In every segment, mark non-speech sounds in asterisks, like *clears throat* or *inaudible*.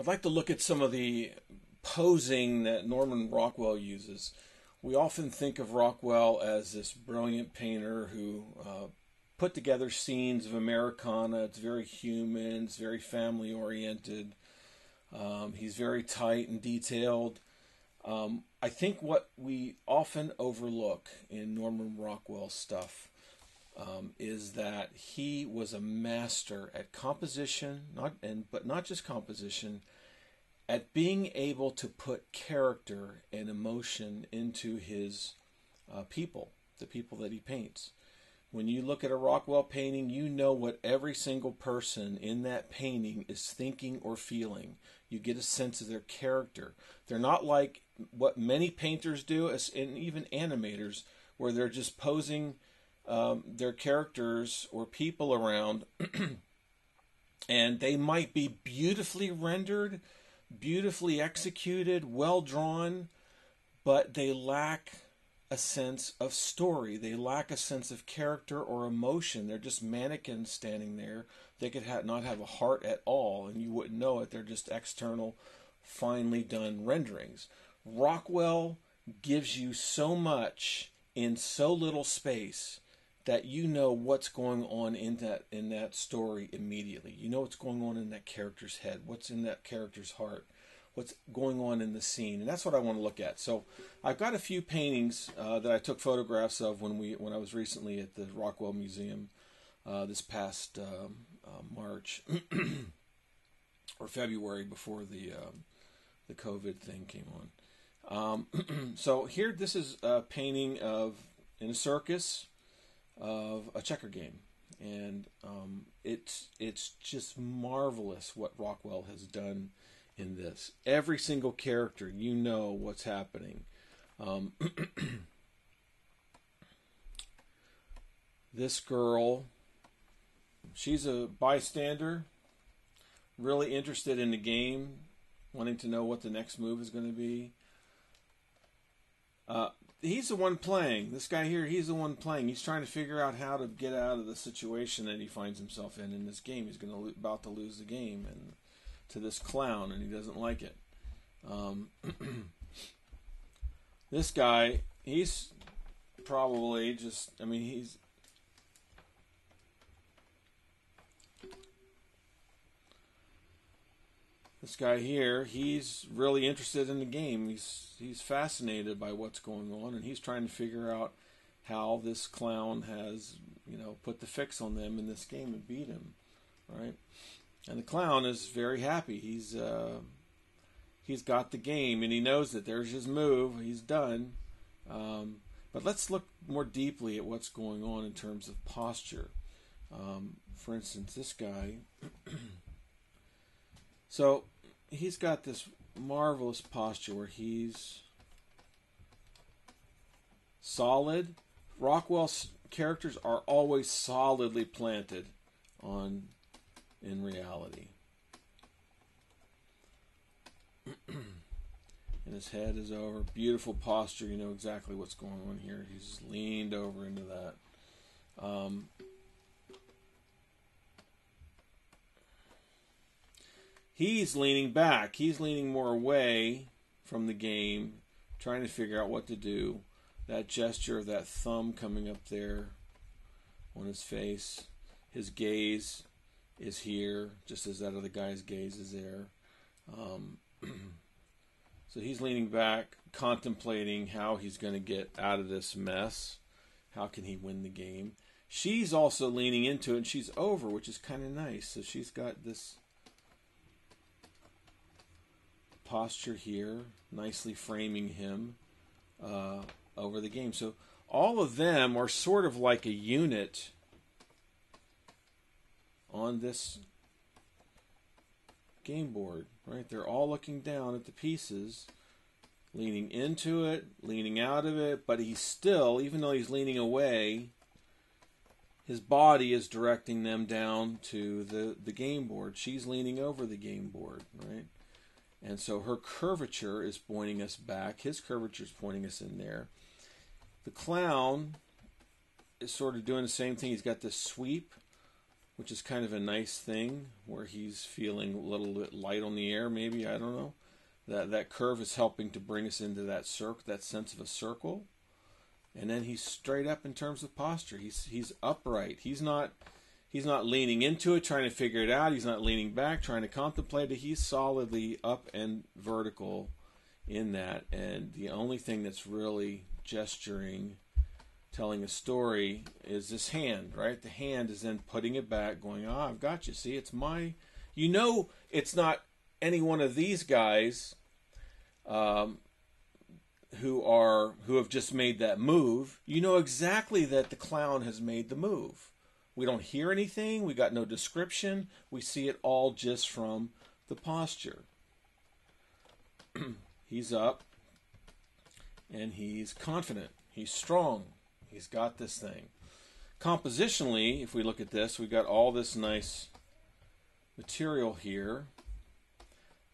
I'd like to look at some of the posing that Norman Rockwell uses. We often think of Rockwell as this brilliant painter who uh, put together scenes of Americana. It's very human, it's very family oriented. Um, he's very tight and detailed. Um, I think what we often overlook in Norman Rockwell's stuff um, is that he was a master at composition, not and but not just composition, at being able to put character and emotion into his uh, people, the people that he paints. When you look at a Rockwell painting, you know what every single person in that painting is thinking or feeling. You get a sense of their character. They're not like what many painters do, and even animators, where they're just posing um, their characters or people around, *clears throat* and they might be beautifully rendered, beautifully executed, well drawn, but they lack a sense of story. They lack a sense of character or emotion. They're just mannequins standing there. They could ha- not have a heart at all, and you wouldn't know it. They're just external, finely done renderings. Rockwell gives you so much in so little space that you know what's going on in that in that story immediately. You know what's going on in that character's head, what's in that character's heart, what's going on in the scene, and that's what I want to look at. So, I've got a few paintings uh, that I took photographs of when we when I was recently at the Rockwell Museum uh, this past um, uh, March *clears throat* or February before the um, the COVID thing came on. Um, *clears throat* so here, this is a painting of in a circus of a checker game, and um, it's it's just marvelous what Rockwell has done in this. Every single character, you know what's happening. Um, *clears throat* this girl, she's a bystander, really interested in the game, wanting to know what the next move is going to be. Uh, he's the one playing. This guy here, he's the one playing. He's trying to figure out how to get out of the situation that he finds himself in in this game. He's going to about to lose the game and to this clown, and he doesn't like it. Um, *clears throat* this guy, he's probably just. I mean, he's. This guy here, he's really interested in the game. He's he's fascinated by what's going on, and he's trying to figure out how this clown has, you know, put the fix on them in this game and beat him, right? And the clown is very happy. He's uh, he's got the game, and he knows that there's his move. He's done. Um, but let's look more deeply at what's going on in terms of posture. Um, for instance, this guy. *clears throat* so he's got this marvelous posture where he's solid. Rockwell's characters are always solidly planted on in reality. *clears throat* and his head is over. Beautiful posture. You know exactly what's going on here. He's leaned over into that. Um, he's leaning back. He's leaning more away from the game, trying to figure out what to do. That gesture of that thumb coming up there on his face, his gaze is here, just as that other guy's gaze is there. Um, *clears throat* so he's leaning back, contemplating how he's going to get out of this mess. How can he win the game? She's also leaning into it, and she's over, which is kind of nice. So she's got this posture here, nicely framing him uh, over the game. So all of them are sort of like a unit on this game board, right? They're all looking down at the pieces, leaning into it, leaning out of it, but he's still, even though he's leaning away, his body is directing them down to the, the game board. She's leaning over the game board, right? And so her curvature is pointing us back. His curvature is pointing us in there. The clown is sort of doing the same thing. He's got this sweep which is kind of a nice thing where he's feeling a little bit light on the air, maybe, I don't know. That, that curve is helping to bring us into that circle, that sense of a circle. And then he's straight up in terms of posture. He's he's upright. He's not he's not leaning into it, trying to figure it out. He's not leaning back, trying to contemplate it. He's solidly up and vertical in that. And the only thing that's really gesturing telling a story is this hand, right? The hand is then putting it back, going, "Ah, oh, I've got you. See, it's my." You know, it's not any one of these guys um, who are who have just made that move. You know exactly that the clown has made the move. We don't hear anything. We got no description. We see it all just from the posture. *clears throat* he's up and he's confident. He's strong. He's got this thing. Compositionally, if we look at this, we've got all this nice material here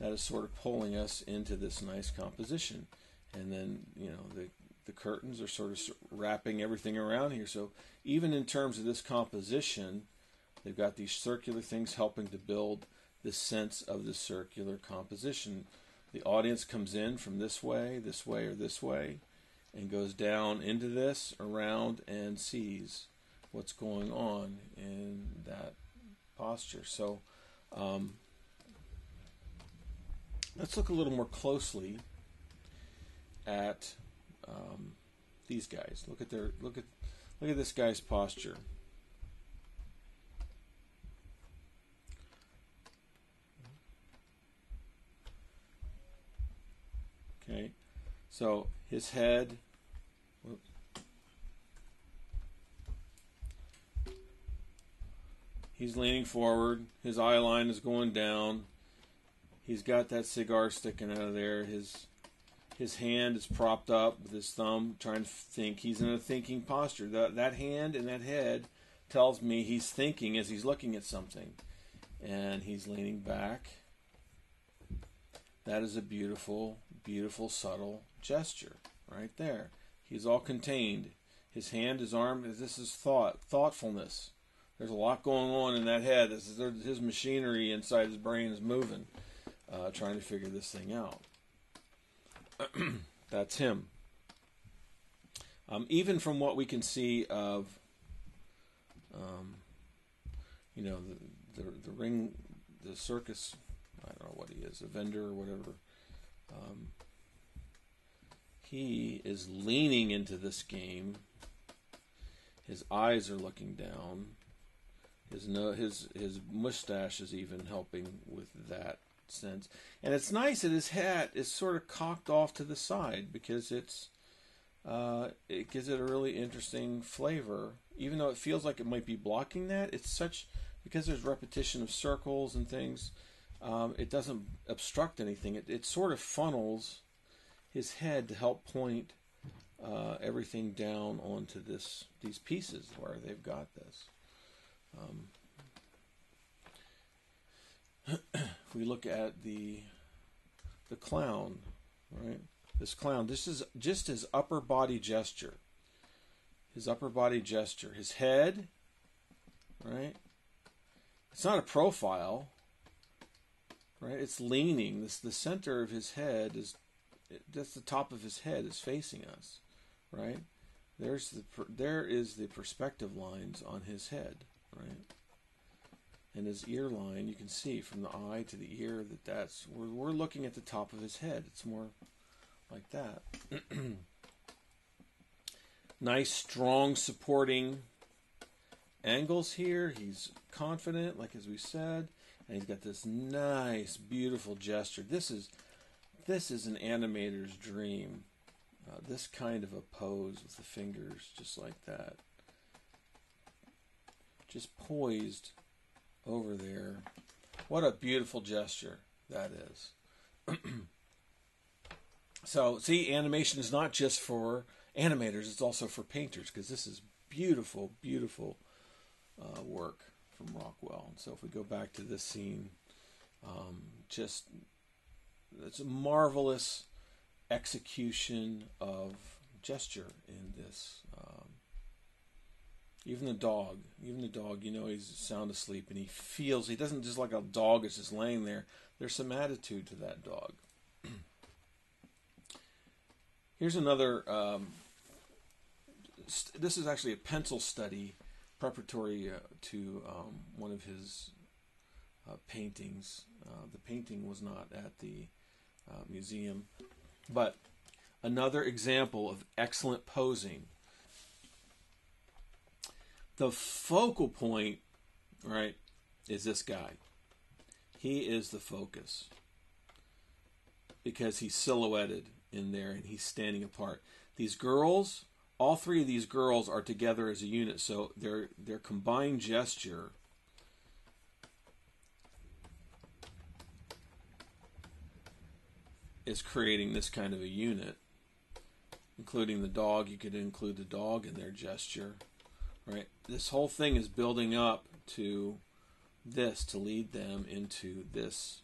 that is sort of pulling us into this nice composition. And then, you know, the, the curtains are sort of wrapping everything around here. So even in terms of this composition, they've got these circular things helping to build this sense of the circular composition. The audience comes in from this way, this way, or this way and goes down into this, around, and sees what's going on in that posture. So um, let's look a little more closely at um, these guys. Look at their look at look at this guy's posture. Okay, so his head. He's leaning forward. His eye line is going down. He's got that cigar sticking out of there. His his hand is propped up with his thumb, trying to think. He's in a thinking posture. That that hand and that head tells me he's thinking as he's looking at something, and he's leaning back. That is a beautiful, beautiful, subtle gesture right there. He's all contained. His hand, his arm, this is thought, thoughtfulness. There's a lot going on in that head. This is, his machinery inside his brain is moving, uh, trying to figure this thing out. *clears throat* That's him. Um, even from what we can see of, um, you know, the, the, the ring, the circus, I don't know what he is, a vendor or whatever. Um, he is leaning into this game. His eyes are looking down. His no, his his mustache is even helping with that sense. And it's nice that his hat is sort of cocked off to the side because it's uh, it gives it a really interesting flavor. Even though it feels like it might be blocking that, it's such because there's repetition of circles and things. Um, it doesn't obstruct anything. It, it sort of funnels his head to help point uh, everything down onto this these pieces where they've got this. Um, if we look at the the clown, right? This clown, this is just his upper body gesture. His upper body gesture. His head, right? It's not a profile, right? It's leaning. This the center of his head is that's the top of his head is facing us, right? There's the there is the perspective lines on his head, right? And his ear line, you can see from the eye to the ear that that's we're we're looking at the top of his head. It's more like that. *clears throat* nice, strong, supporting angles here. He's confident, like as we said, and he's got this nice, beautiful gesture. This is this is an animator's dream. Uh, this kind of a pose with the fingers just like that. Just poised over there. What a beautiful gesture that is. *clears throat* so, see, animation is not just for animators, it's also for painters because this is beautiful, beautiful uh, work from Rockwell. And so, if we go back to this scene, um, just it's a marvelous execution of gesture in this um, Even the dog, even the dog, you know, he's sound asleep and he feels, he doesn't just like a dog is just laying there. There's some attitude to that dog. *clears throat* Here's another, um, st- this is actually a pencil study preparatory uh, to um, one of his uh, paintings. Uh, the painting was not at the uh, museum, but another example of excellent posing. The focal point, right, is this guy. He is the focus because he's silhouetted in there and he's standing apart. These girls, all three of these girls are together as a unit, so their their combined gesture is creating this kind of a unit, including the dog. You could include the dog in their gesture, right? This whole thing is building up to this to lead them into this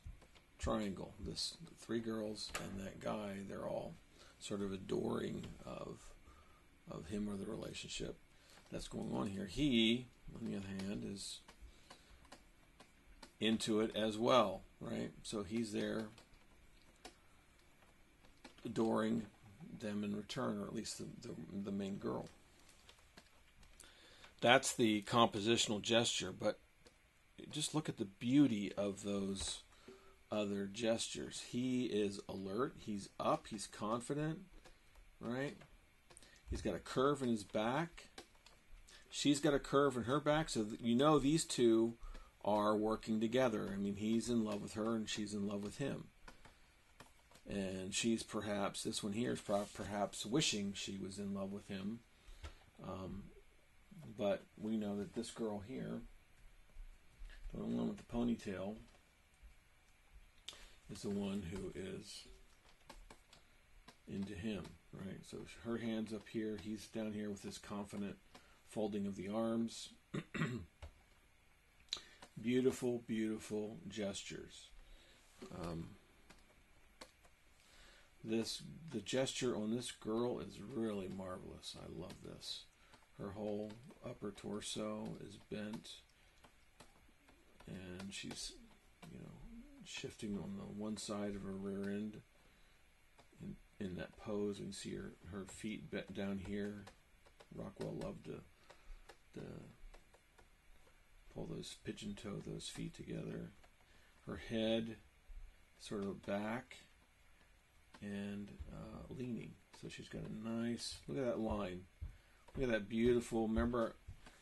triangle. This three girls and that guy, they're all sort of adoring of of him or the relationship that's going on here. He, on the other hand, is into it as well, right? So he's there adoring them in return, or at least the, the, the main girl. That's the compositional gesture, but just look at the beauty of those other gestures. He is alert, he's up, he's confident, right? He's got a curve in his back. She's got a curve in her back, so you know these two are working together. I mean, he's in love with her and she's in love with him and she's perhaps this one here is perhaps wishing she was in love with him um, but we know that this girl here the one with the ponytail is the one who is into him right so her hands up here he's down here with his confident folding of the arms *clears throat* beautiful beautiful gestures um, this the gesture on this girl is really marvelous. I love this. Her whole upper torso is bent, and she's you know shifting on the one side of her rear end in, in that pose. We can see her her feet bent down here. Rockwell loved to to pull those pigeon toe those feet together. Her head sort of back and uh, leaning. So she's got a nice, look at that line. Look at that beautiful, remember,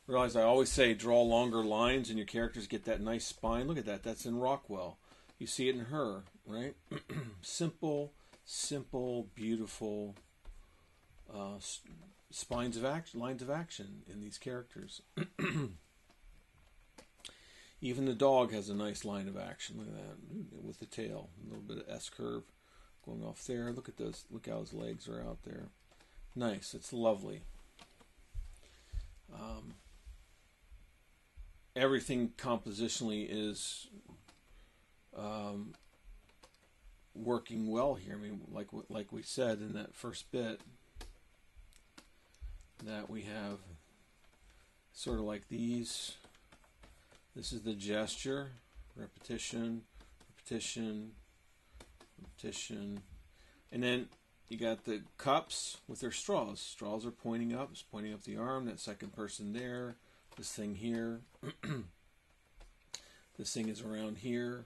realize I always say draw longer lines and your characters get that nice spine. Look at that, that's in Rockwell. You see it in her, right? *clears throat* simple, simple, beautiful uh, spines of action, lines of action in these characters. *clears throat* Even the dog has a nice line of action. Look at that with the tail, a little bit of S curve going off there. Look at those. Look how his legs are out there. Nice. It's lovely. Um, everything compositionally is um, working well here. I mean, like like we said in that first bit, that we have sort of like these. This is the gesture, repetition, repetition, repetition. And then you got the cups with their straws. Straws are pointing up, it's pointing up the arm, that second person there, this thing here. *clears throat* this thing is around here.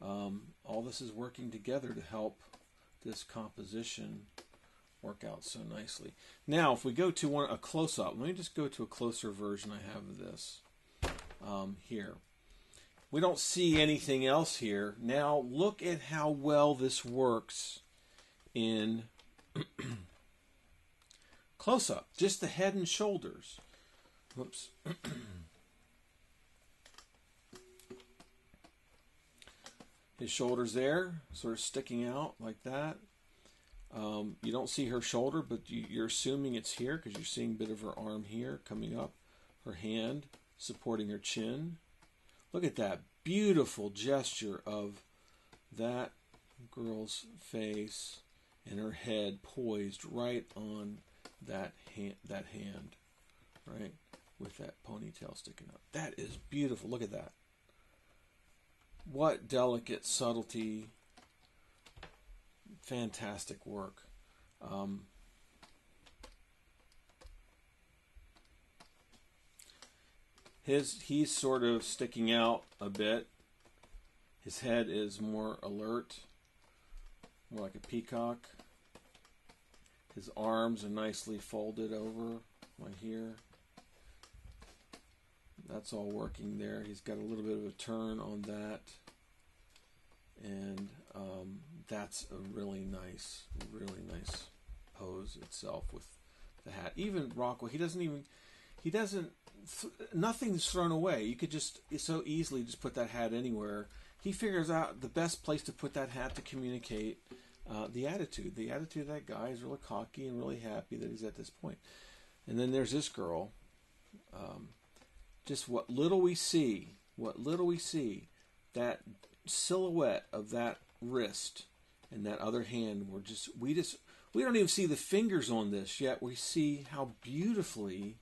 Um, all this is working together to help this composition work out so nicely. Now, if we go to one a close up, let me just go to a closer version I have of this um, here. We don't see anything else here. Now look at how well this works in *clears throat* close up. Just the head and shoulders. Whoops. *clears throat* His shoulders there, sort of sticking out like that. Um, you don't see her shoulder, but you, are assuming it's here because you're seeing a bit of her arm here coming up, her hand supporting her chin. Look at that beautiful gesture of that girl's face and her head poised right on that hand, that hand, right? with that ponytail sticking up. That is beautiful. Look at that. What delicate subtlety. Fantastic work. Um, his he's sort of sticking out a bit. His head is more alert, more like a peacock. His arms are nicely folded over right here. That's all working there. He's got a little bit of a turn on that. And um, that's a really nice, really nice pose itself with the hat. Even Rockwell, he doesn't even, he doesn't, th- nothing's thrown away. You could just so easily just put that hat anywhere. He figures out the best place to put that hat to communicate uh, the attitude. The attitude of that guy is really cocky and really happy that he's at this point. And then there's this girl. Um, just what little we see, what little we see, that silhouette of that wrist and that other hand, we're just we just we don't even see the fingers on this yet. We see how beautifully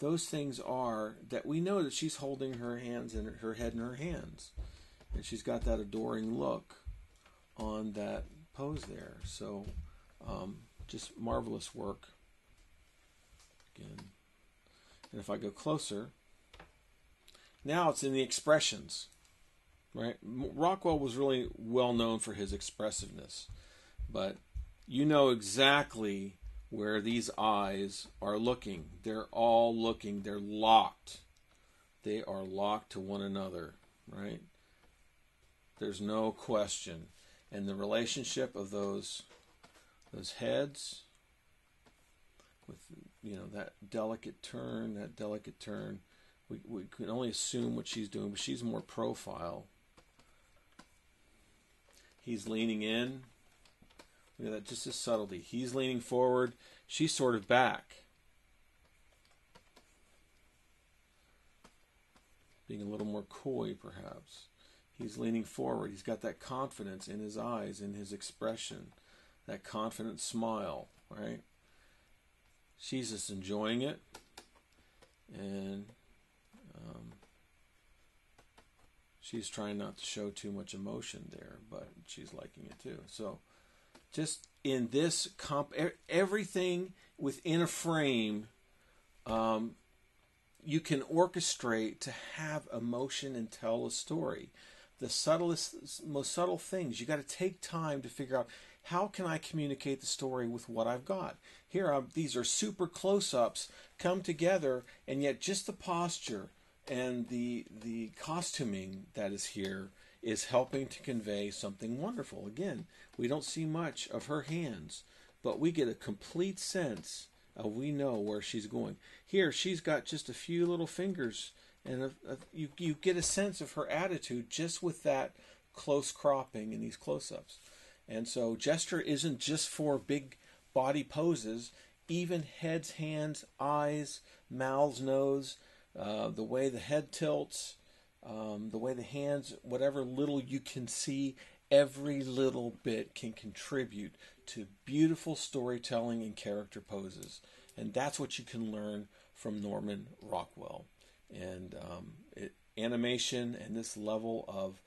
those things are that we know that she's holding her hands and her head in her hands, and she's got that adoring look on that pose there. So, um, just marvelous work. Again, and if I go closer, now it's in the expressions, right? Rockwell was really well known for his expressiveness, but you know exactly where these eyes are looking. They're all looking, they're locked. They are locked to one another, right? There's no question. And the relationship of those those heads with you know that delicate turn, that delicate turn we, we can only assume what she's doing, but she's more profile. He's leaning in. Look at that, just his subtlety. He's leaning forward. She's sort of back. Being a little more coy, perhaps. He's leaning forward. He's got that confidence in his eyes, in his expression, that confident smile, right? She's just enjoying it. And um, she's trying not to show too much emotion there, but she's liking it too. So, just in this comp, everything within a frame, um, you can orchestrate to have emotion and tell a story. The subtlest, most subtle things, you got to take time to figure out how can I communicate the story with what I've got. Here, I'm, these are super close-ups come together, and yet just the posture and the the costuming that is here is helping to convey something wonderful. Again, we don't see much of her hands, but we get a complete sense of we know where she's going. Here, she's got just a few little fingers, and a, a, you you get a sense of her attitude just with that close cropping in these close-ups. And so, gesture isn't just for big body poses. Even heads, hands, eyes, mouths, nose uh, the way the head tilts, um, the way the hands, whatever little you can see, every little bit can contribute to beautiful storytelling and character poses. And that's what you can learn from Norman Rockwell. And um, it, animation and this level of,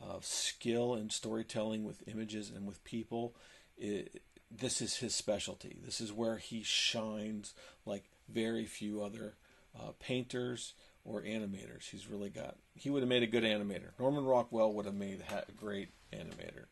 of skill and storytelling with images and with people, it, this is his specialty. This is where he shines like very few other uh, painters or animators. He's really got. He would have made a good animator. Norman Rockwell would have made a great animator.